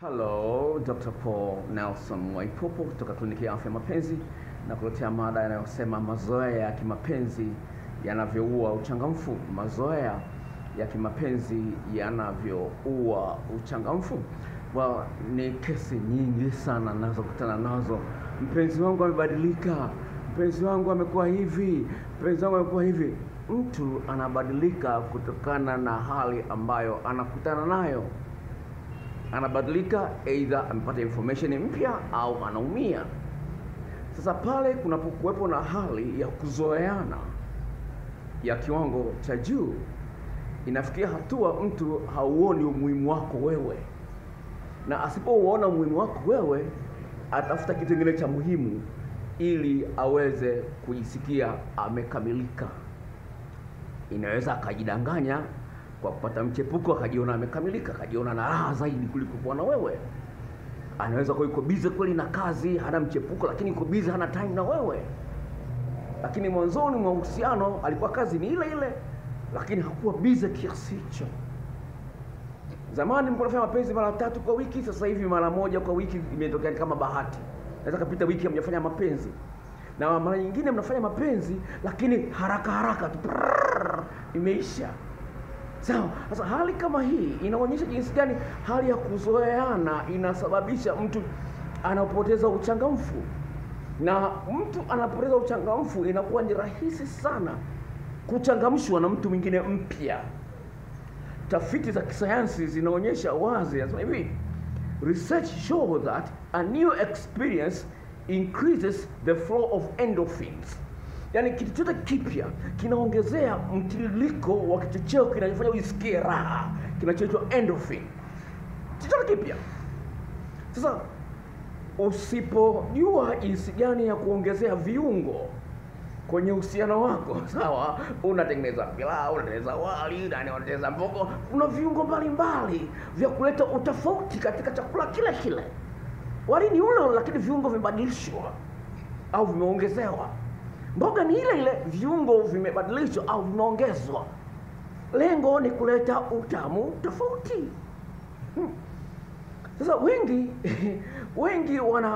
Hello, Dr. Paul Nelson Mwaipopo kutoka kliniki ya afya mapenzi na kuletea mada yanayosema mazoea ya kimapenzi yanavyoua uchangamfu. Mazoea ya kimapenzi yanavyoua uchangamfu. Well, ni kesi nyingi sana nazokutana nazo. Mpenzi wangu amebadilika, mpenzi wangu amekuwa hivi, mpenzi wangu amekuwa hivi. Mtu anabadilika kutokana na hali ambayo anakutana nayo anabadilika, aidha amepata information mpya au anaumia. Sasa pale kunapokuwepo na hali ya kuzoeana ya kiwango cha juu, inafikia hatua mtu hauoni umuhimu wako wewe, na asipouona umuhimu wako wewe, atafuta kitu kingine cha muhimu ili aweze kujisikia amekamilika. Inaweza akajidanganya kwa kupata mchepuko akajiona amekamilika, akajiona na raha zaidi kuliko kuwa na wewe. Anaweza kuwa yuko bize kweli na kazi, hana mchepuko, lakini yuko bize, hana time na wewe. Lakini mwanzoni mwa uhusiano alikuwa kazi ni ile ile, lakini hakuwa bize kiasi hicho. Zamani mlikuwa mapenzi mara tatu kwa wiki, sasa hivi mara moja kwa wiki imetokea kama bahati. Naweza kapita wiki hamjafanya mapenzi, na mara nyingine mnafanya mapenzi, lakini haraka haraka tu imeisha. Sawa. Sasa hali kama hii inaonyesha jinsi gani hali ya kuzoeana inasababisha mtu anapoteza uchangamfu, na mtu anapoteza uchangamfu, inakuwa ni rahisi sana kuchangamshwa na mtu mwingine mpya. Tafiti za kisayansi zinaonyesha wazi, nasema hivi, research show that a new experience increases the flow of endorphins Yaani kitu chote kipya kinaongezea mtiririko wa kichocheo kinachofanya uisikie raha, kinachoitwa endorphin. Chochote kipya. Sasa usipojua jinsi gani ya kuongezea viungo kwenye uhusiano wako, sawa, unatengeneza pilau, unatengeneza wali, ndani unatengeneza mbogo, kuna viungo mbalimbali vya kuleta utofauti katika chakula kile kile. Wali ni ule, lakini viungo vimebadilishwa au vimeongezewa mboga ni ile ile, viungo vimebadilishwa au vimeongezwa. Lengo ni kuleta utamu tofauti. Hmm. Sasa wengi wengi wana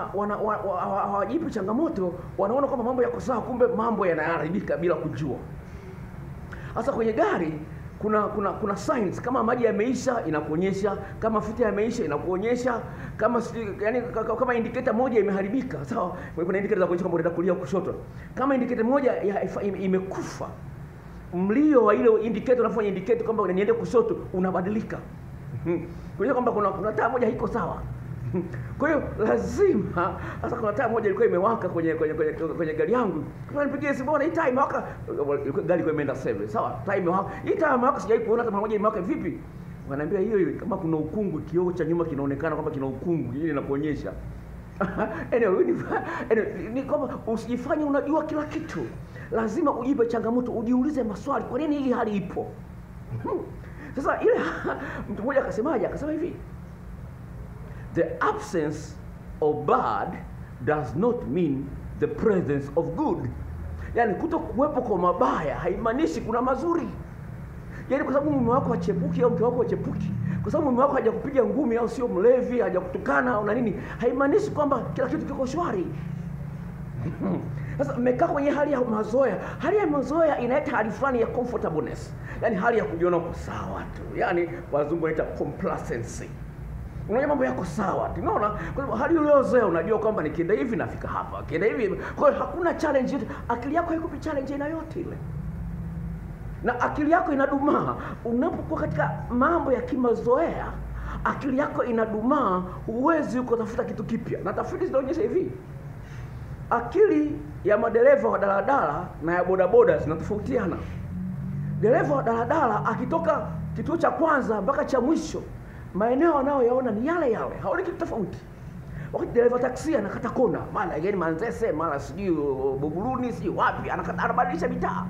hawajipi changamoto, wanaona kwamba mambo yako sawa, kumbe mambo yanaharibika bila kujua. Sasa kwenye gari kuna kuna kuna signs kama maji yameisha inakuonyesha, kama mafuta yameisha inakuonyesha, kama yani, kama indicator moja imeharibika, sawa. Kuna indicator za kuonyesha kwamba unaenda kulia kushoto. Kama indicator moja imekufa, mlio wa ile indicator unafanya indicator kwamba niende kushoto unabadilika, kuonyesha kwamba kuna kuna taa moja haiko sawa. Kwa hiyo lazima sasa, kuna taa moja ilikuwa imewaka kwenye kwenye kwenye, kwenye gari yangu. Kama nipigie simu, bwana, hii taa imewaka. Gari ilikuwa imeenda sebe, sawa, taa imewaka. Hii taa imewaka, sijai kuona hata moja imewaka. Vipi? Wanaambia hiyo hiyo, kama kuna ukungu, kioo cha nyuma kinaonekana kwamba kina ukungu, hili inakuonyesha anyway, anyway, ni kwamba usijifanye unajua kila kitu. Lazima ujipe changamoto, ujiulize maswali, kwa nini hii hali ipo? Sasa ile mtu mmoja akasemaje? Akasema hivi The absence of bad does not mean the presence of good. Yani kuto kuwepo kwa mabaya haimaanishi kuna mazuri. Yani kwa sababu mume wako achepuki au mke wako achepuki, kwa sababu mume wako hajakupiga ngumi au sio mlevi, hajakutukana au na nini, haimaanishi kwamba kila kitu kiko shwari. Sasa mmekaa kwenye hali ya mazoea. Hali ya mazoea inaleta hali fulani ya comfortableness, yani hali ya kujiona uko sawa tu, yani wazungu wanaita complacency Unajua mambo yako sawa. Tunaona kwa hali uliozoea unajua kwamba nikienda hivi nafika hapa. Kienda hivi. Kwa hiyo hakuna challenge yote. Akili yako haikupi challenge aina yote ile. Na akili yako inadumaa unapokuwa katika mambo ya kimazoea. Akili yako inadumaa, huwezi ukatafuta kitu kipya. Na tafiti zinaonyesha hivi. Akili ya madereva wa daladala na ya bodaboda zinatofautiana. Dereva wa daladala akitoka kituo cha kwanza mpaka cha mwisho maeneo wanayoyaona ni yale yale, haoni kitu tofauti. Wakati dereva taksi anakata kona, mara yani Manzese, mara sijui Buguruni, sijui wapi, anabadilisha mitaa,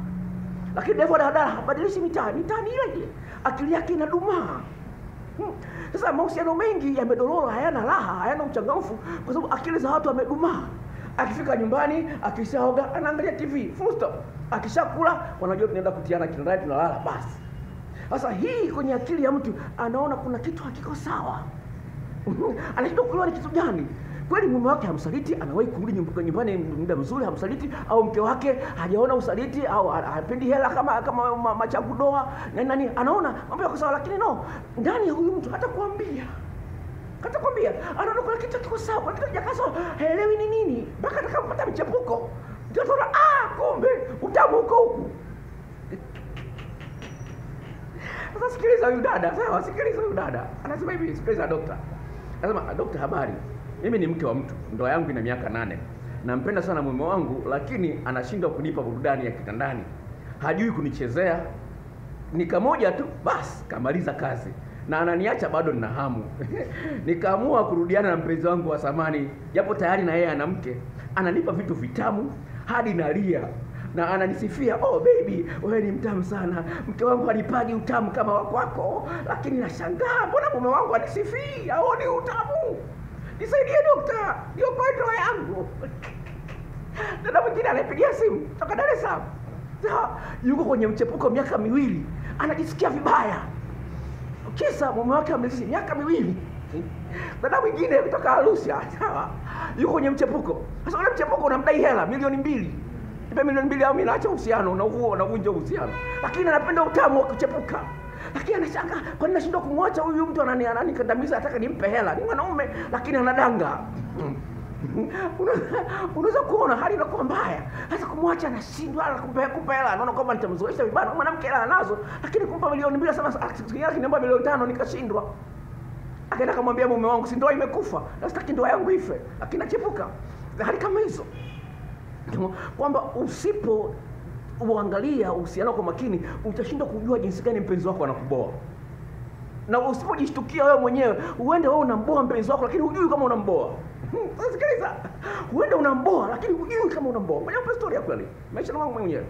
lakini dereva daladala habadilishi mitaa, mitaa ni ile ile, akili yake inadumaa. Hmm. Sasa mahusiano mengi yamedorora, hayana raha, hayana uchangamfu, kwa sababu akili za watu wamedumaa. Akifika nyumbani, akishaoga, anaangalia TV, full stop. Akishakula, wanajua tunaenda kutiana kinadai, tunalala basi. Sasa hii kwenye akili ya mtu anaona kuna kitu hakiko sawa. anashindwa kuelewa ni kitu gani. Kweli mume wake hamsaliti anawahi kurudi nyumb- nyumbani muda mzuri hamsaliti au mke wake hajaona usaliti au ha- hapendi hela kama kama ma- machagudoa na nani anaona mambo yako sawa lakini no ndani ya huyu mtu hata kuambia hata kuambia, anaona kuna kitu kiko sawa kuna kitu kijakaa haelewi ni nini mpaka atakapopata mchepuko. Ndio tunaona ah kumbe utamu uko huku sasa sikiliza huyu dada, sawa, sikiliza huyu dada. Anasema hivi, sikiliza dokta. Anasema dokta, habari. Mimi ni mke wa mtu, ndoa yangu ina miaka nane. Nampenda sana mume wangu, lakini anashindwa kunipa burudani ya kitandani. Hajui kunichezea. Ni kamoja tu basi, kamaliza kazi na ananiacha bado nina hamu. Nikaamua kurudiana na mpenzi wangu wa zamani, japo tayari na yeye ana mke. Ananipa vitu vitamu hadi nalia na ananisifia oh baby wewe ni mtamu sana. Mke wangu alipagi utamu kama wa kwako. Lakini nashangaa mbona mume wangu anisifii aoni utamu. Nisaidie dokta. Ndio kwa ndoa yangu. Dada mwingine anapigia simu toka dar es salaam. Yuko kwenye mchepuko miaka miwili. Anajisikia vibaya. Kisa mume wake ameishi miaka miwili. Dada mwingine kutoka Arusha sawa, yuko kwenye mchepuko. Sasa ule mchepuko unamdai hela milioni mbili, nipe milioni mbili au mimi naacha uhusiano na huo unavunja uhusiano, lakini anapenda utamu wa kuchepuka. Lakini anashangaa kwa nini nashindwa kumwacha huyu mtu anani ananikandamiza, nataka nimpe hela, ni mwanaume lakini anadanga. Unaweza kuona hali inakuwa mbaya, hata kumwacha anashindwa, kumpa kumpa hela, anaona kwamba nitamzoesha vibaya. Mwanamke hela anazo, lakini kumpa milioni mbili, sema akiniomba milioni tano nikashindwa akaenda akamwambia mume wangu, si ndoa imekufa na sitaki ndoa yangu ife, lakini nachepuka. Hali kama hizo kwamba usipo uangalia uhusiano kwa makini, utashindwa kujua jinsi gani mpenzi wako anakuboa. Na usipojishtukia wewe mwenyewe, uende wewe unamboa mpenzi wako, lakini hujui kama unamboa. Hmm, Sikiliza, huenda unamboa, lakini hujui kama unamboa. kwenye nipe story ya kweli, maisha na wangu mwenyewe.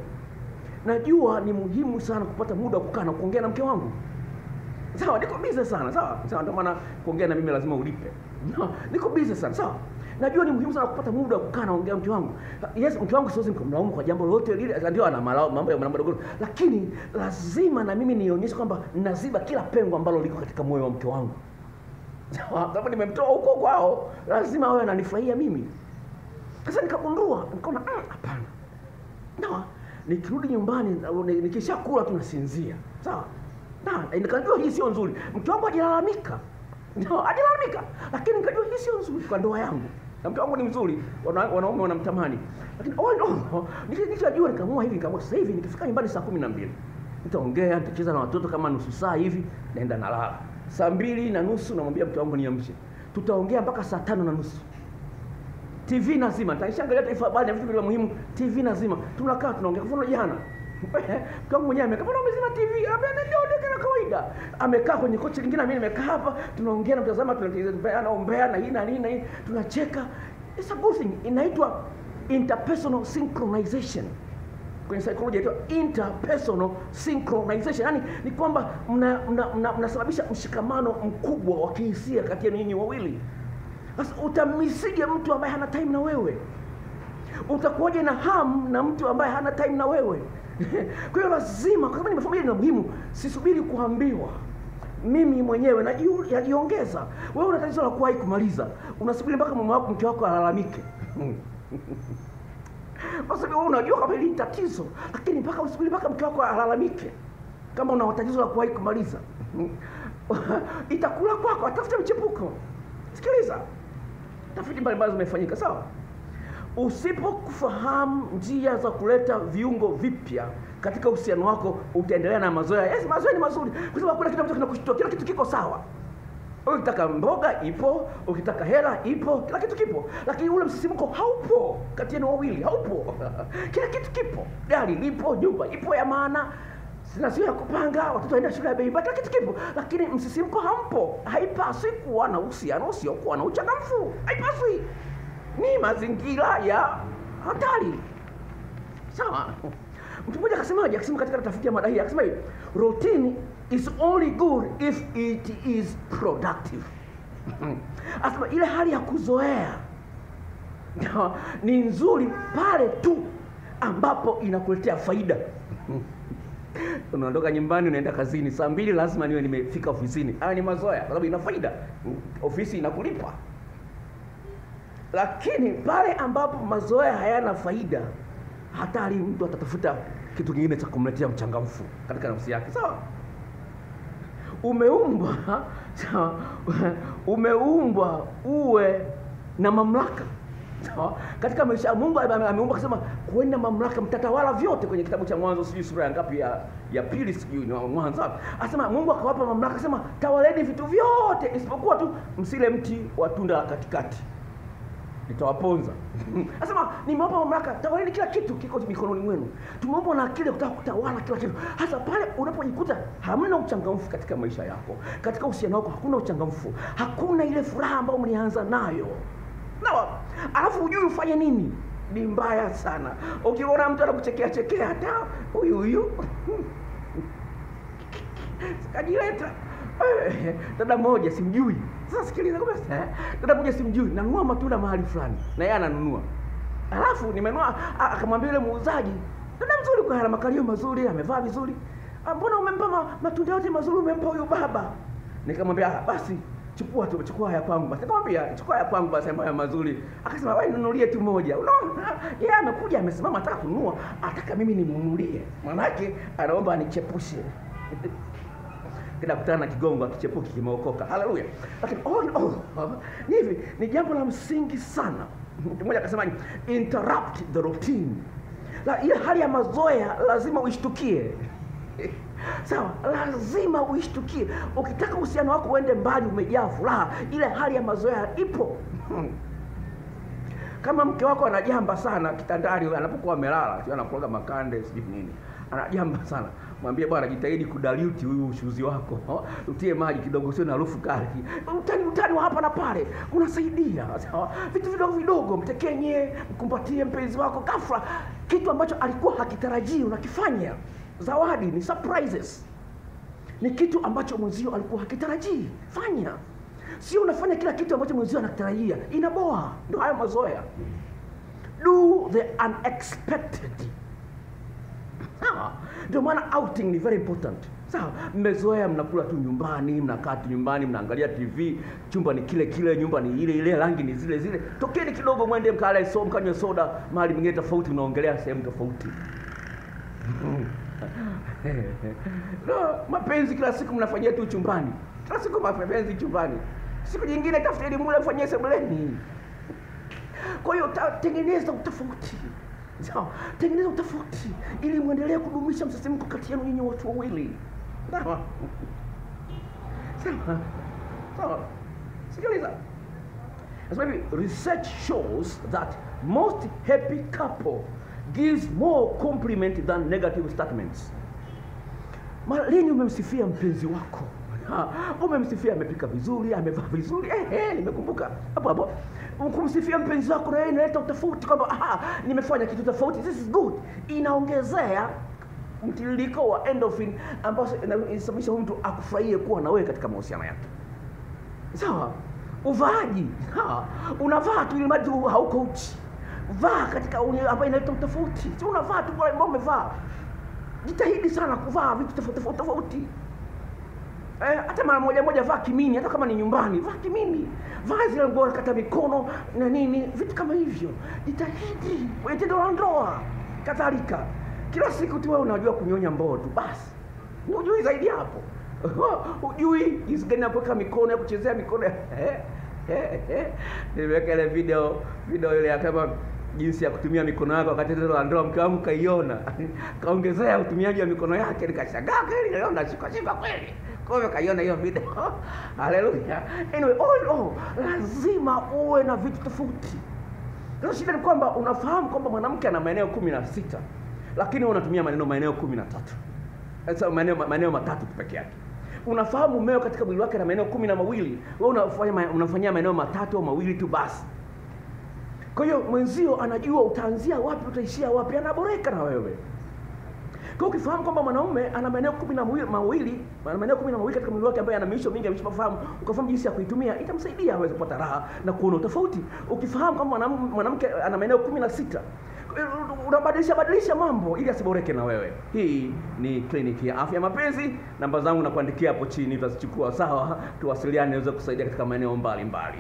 Najua ni muhimu sana kupata muda wa kukaa na kuongea na mke wangu. Sawa niko busy sana sawa. Sawa ndio maana kuongea na mimi lazima ulipe. Niko busy sana sawa najua ni muhimu sana kupata muda kukaa naongea mke wangu. Yes mke wangu siwezi kumlaumu kwa jambo lolote lile ndio ana mambo ya madogo. Lakini lazima na mimi nionyeshe kwamba naziba kila pengo ambalo liko katika moyo wa mke wangu. Sababu nimemtoa huko kwao lazima awe ananifurahia mimi. Sasa nikagundua nikaona "Mm, hapana. Sawa, nikirudi nyumbani nikishakula tu nasinzia. Sawa na nikajua hii sio nzuri. Mke wangu ajilalamika. Ndio, ajilalamika. lakini nikajua hii sio nzuri kwa ndoa yangu na mke wangu ni mzuri wanaume wanamtamani lakini oh, no. nikishajua nikaamua hivi nikaamua sasa hivi nikifika nyumbani saa kumi na mbili nitaongea nitacheza na watoto kama nusu saa hivi naenda nalala saa mbili na nusu namwambia mke wangu niamshe tutaongea mpaka saa tano na nusu TV nazima, taishangalia taifa habari na vitu vile muhimu, TV nazima. Tunakaa tunaongea. Kwa mfano jana mke mwenyewe amekaa, mbona umezima TV? Ndio kawaida. Amekaa kwenye kochi lingine, mimi nimekaa hapa, tunaongea na mtazama, tunatembea na na hii na nini na hii, tunacheka. It's a good thing. Inaitwa interpersonal synchronization kwenye psychology inaitwa interpersonal synchronization, yaani ni kwamba mnasababisha mna, mna, mnasababisha mshikamano mkubwa wa kihisia kati yenu nyinyi wawili. Sasa utamisije mtu ambaye hana time na wewe? Utakuwaje na hamu na mtu ambaye hana time na wewe? Kwa hiyo lazima, kwa sababu nimefamilia ni muhimu, sisubiri kuambiwa mimi mwenyewe na najiongeza. Wewe una tatizo la kuwahi kumaliza, unasubiri mpaka mume wako mke wako alalamike kwa sababu wewe unajua kama hili tatizo, lakini mpaka usubiri mpaka mke wako alalamike kama una tatizo la kuwahi kumaliza itakula kwako, atafuta mchepuko. Sikiliza, tafiti mbalimbali zimefanyika, sawa. Usipokufahamu njia za kuleta viungo vipya katika uhusiano wako, utaendelea na mazoea. Yes, mazoea ni mazuri, kwa sababu hakuna kitu ambacho kinakushtua, kila kitu kiko sawa. Ukitaka mboga ipo, ukitaka hela ipo, kila kitu kipo, lakini ule msisimko haupo kati yenu wawili, haupo. kila kitu kipo, gari lipo, nyumba ipo ya maana, sina sio ya kupanga, watoto waenda shule ya beiba, kila kitu kipo, lakini msisimko hampo. Haipaswi kuwa na uhusiano usiokuwa na uchangamfu, haipaswi. Ni mazingira ya hatari. Sawa. Mtu mmoja akasemaje? Akasema katika tafiti ya mada hii, akasema hivi, routine is only good if it is productive. Asema ile hali ya kuzoea ni nzuri pale tu ambapo inakuletea faida. unaondoka nyumbani unaenda kazini saa mbili lazima niwe nimefika ofisini haya ni mazoea kwa sababu ina faida ofisi inakulipa lakini pale ambapo mazoea hayana faida hatari mtu atatafuta kitu kingine cha kumletea mchangamfu katika nafsi yake. Sawa? Umeumbwa umeumbwa uwe na mamlaka sawa? Katika maisha ya mungu ameumba akasema kuenda mamlaka mtatawala vyote. Kwenye kitabu cha mwanzo sijui sura ya ngapi ya ya pili sijui ni wa mwanzo asema mungu akawapa mamlaka asema tawaleni vitu vyote isipokuwa tu msile mti wa tunda la katikati nitawaponza. Anasema nimewapa mamlaka tawaleni kila kitu kiko mikononi mwenu. Tumeomba na akili kutaka kutawala kila kitu. Hasa pale unapojikuta hamna uchangamfu katika maisha yako. Katika uhusiano wako hakuna uchangamfu. Hakuna ile furaha ambayo mlianza nayo. Nawa alafu ujui ufanye nini? Ni mbaya sana. Ukiona mtu anakuchekea chekea hata huyu huyu. Kajileta Eh, dada moja simjui sasa sikiliza kabisa sasa, dada moja simjui nanunua matunda mahali fulani. Na yeye ananunua. Alafu nimenunua a- akamwambia yule muuzaji dada mzuri kwa ana makalio mazuri amevaa vizuri. "Ah, mbona umempa ma, matunda yote mazuri umempa huyu baba? Nikamwambia "Ah, basi chukua tu chukua haya kwangu. Basi nikamwambia chukua haya kwangu basi ambayo mazuri. Akasema wewe nunulie tu moja. Unaona? Yeye yeah, amekuja amesimama ataka kununua ataka mimi nimnunulie manake anaomba anichepushe kinakutana na kigongo akichepuki kimeokoka. Haleluya. Lakini all in all ni hivi ni jambo la msingi sana. Mmoja akasema interrupt the routine. La ile hali ya mazoea lazima uishtukie. Sawa lazima uishtukie. Ukitaka uhusiano wako uende mbali umejaa furaha ile hali ya mazoea ipo. Kama mke wako anajamba sana kitandani anapokuwa amelala sio anakuaga makande sijui nini anajamba sana. Mwambie bwana jitahidi kudaluti huyu ushuzi wako. Oh, utie maji kidogo sio na harufu kali. Utani utani wa hapa na pale unasaidia. Sawa vitu vidogo vidogo mtekenye mkumbatie mpenzi wako. Ghafla kitu ambacho alikuwa hakitarajii unakifanya zawadi ni surprises. Ni kitu ambacho mwenzio alikuwa hakitarajii. Fanya. Sio unafanya kila kitu ambacho mwenzio anakitarajia. Inaboa. Ndo hayo mazoea. Do the unexpected sawa? Ndio maana outing ni very important. Sawa? Mmezoea mnakula tu nyumbani mnakaa tu nyumbani mnaangalia tv chumba ni kile kile nyumba ni ile ile rangi ni zile zile. Tokeni kidogo mwende mkale so mkanywe soda mahali mwingine tofauti mnaongelea sehemu tofauti. No, mapenzi kila siku mnafanyia tu chumbani. Kila siku mapenzi chumbani. Siku nyingine tafuteni mule mfanyie sebuleni. Kwa hiyo tengeneza utofauti sawa tengeneza utofauti ili mwendelee kudumisha msisimko kati yenu nyinyi watu wawili. Sawa. Sawa. Sawa. Sikiliza. Research shows that most happy couple gives more compliment than negative statements. Mara lini umemsifia mpenzi wako umemsifia amepika vizuri amevaa vizuri. Eh, eh, nimekumbuka. Hapo hapo. Kumsifia mpenzi wako na yeye inaleta utofauti kwamba ah, nimefanya kitu tofauti. This is good. Inaongezea mtiririko wa endorphin ambao inasababisha huyu mtu akufurahie kuwa na wewe katika mahusiano yake. Sawa? Uvaaji. Ha, unavaa tu ili mradi hauko uchi. Vaa katika ambayo inaleta utofauti. Si unavaa tu ambao umevaa. Jitahidi sana kuvaa vitu tofauti tofauti Eh, hata mara moja moja vaa kimini, hata kama ni nyumbani, vaa kimini, vaa zile nguo kata mikono na nini, vitu kama hivyo. Jitahidi kwenye tendo la ndoa, kadhalika. Kila siku tu wewe unajua kunyonya mboo tu basi, hujui zaidi hapo hujui jinsi gani ya mikono ya kuchezea mikono. Nimeweka ile video video ile kama jinsi ya kutumia mikono yako wakati tendo la ndoa, mke wangu kaiona, kaongezea utumiaji wa mikono yake, nikashangaa kweli, leo nashika shika kweli. Kwa hiyo kaiona hiyo video. Haleluya. Anyway, all in lazima uwe na vitu tofauti. Sasa shida ni kwamba unafahamu kwamba mwanamke ana maeneo kumi na sita lakini wewe unatumia maneno maeneo kumi na tatu sasa maeneo maeneo matatu tu peke yake. Unafahamu mmeo katika mwili wake na maeneo kumi na mawili wewe unafanya unafanyia maeneo matatu au mawili tu basi. Kwa hiyo mwenzio anajua utaanzia wapi utaishia wapi, anaboreka na wewe. Kwa ukifahamu kwamba mwanaume ana maeneo kumi na mawili- ana maeneo kumi na mawili katika mwili wake ambaye ana miisho mingi ameshafahamu, ukafahamu jinsi ya kuitumia, itamsaidia aweze kupata raha na kuona tofauti. Ukifahamu kwamba mwanamke ana maeneo kumi na sita unabadilisha badilisha mambo ili asiboreke na wewe. Hii ni kliniki ya afya mapenzi. Namba zangu nakuandikia hapo chini, utazichukua sawa, tuwasiliane, niweze kusaidia katika maeneo mbalimbali.